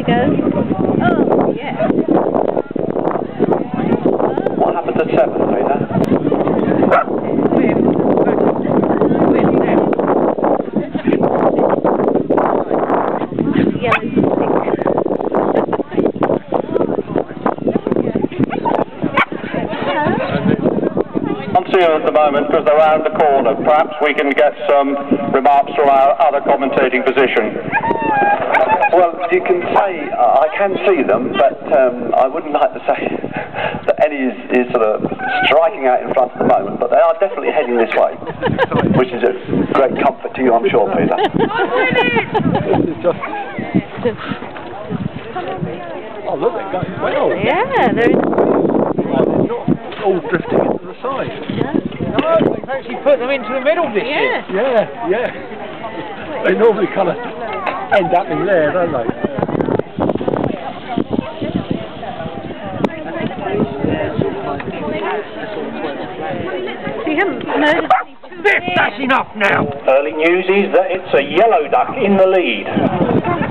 they go. Oh, yeah. What happened to seven, Peter? Yellow On to you at the moment because they're around the corner. Perhaps we can get some remarks from our other commentating position. Well, you can say, I can see them, but um, I wouldn't like to say that any is, is sort of striking out in front at the moment, but they are definitely heading this way, which is a great comfort to you, I'm sure, Peter. Oh, look, they're going well. Yeah, they're in they're not all drifting into the side. No, they've actually put them into the middle this year. Yeah. Yeah, yeah. They normally kind of end up in there, don't they? You haven't noticed any two Biff, that's enough now. Early news is that it's a yellow duck in the lead.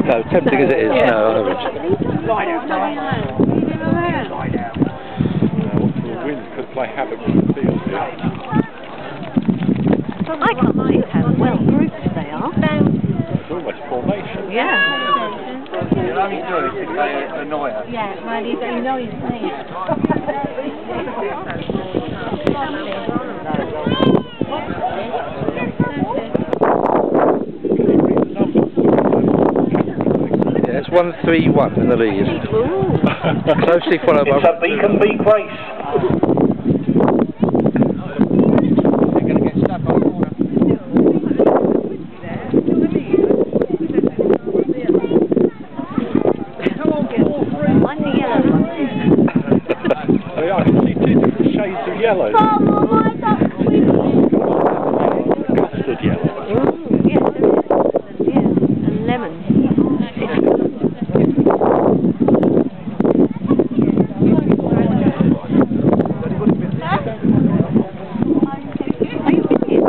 No, tempting as it is, no, on average. The wind could play havoc with the field here. I can't believe how well grouped they are. It's almost Yeah. You'll only do it if they annoy us. Yeah, well, you, you know. Yeah, it's one three one in the lead. Closely followed by... It's a Beacon Beak race. They're going to get stuck on the corner. Mind the yellow one. Oh, yeah, I can see two different shades of yellow. Custard yellow. Ooh, yes, there is. Yeah, and lemon. Are you busy?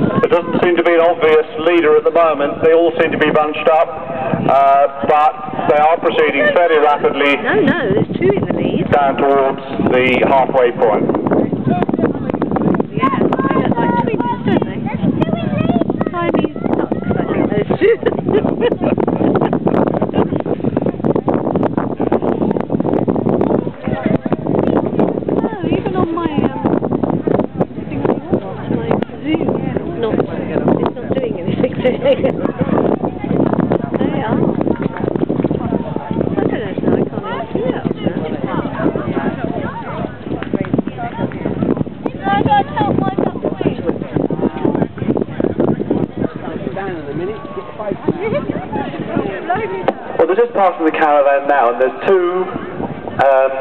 There doesn't seem to be an obvious leader at the moment. They all seem to be bunched up, uh, but they are proceeding fairly rapidly No, no, there's two in the lead. down towards the halfway point. Yeah, they look like twins, don't they? Siamese ducks, I think those two. Oh, even on my um, thing on my Zoom, it's not, it's not doing anything today. they are. I don't know how I can't even see it Well, they're just passing the caravan now, and there's two um,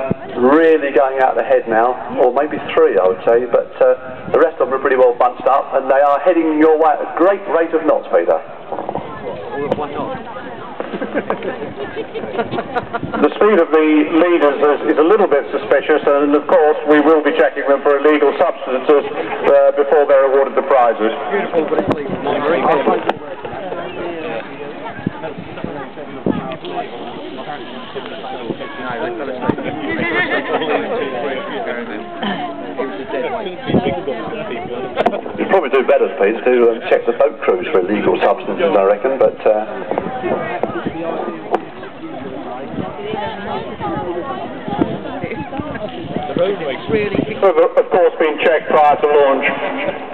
really going out the head now, or maybe three, I would say, but uh, the rest of them are pretty well bunched up, and they are heading your way at a great rate of knots, Peter. The speed of the leaders is, is a little bit suspicious, and of course we will be checking them for illegal substances uh, before they're awarded the prizes. You'd probably do better, Peter, to um, check the boat crews for illegal substances, I reckon, but uh, Have, of course been checked prior to launch.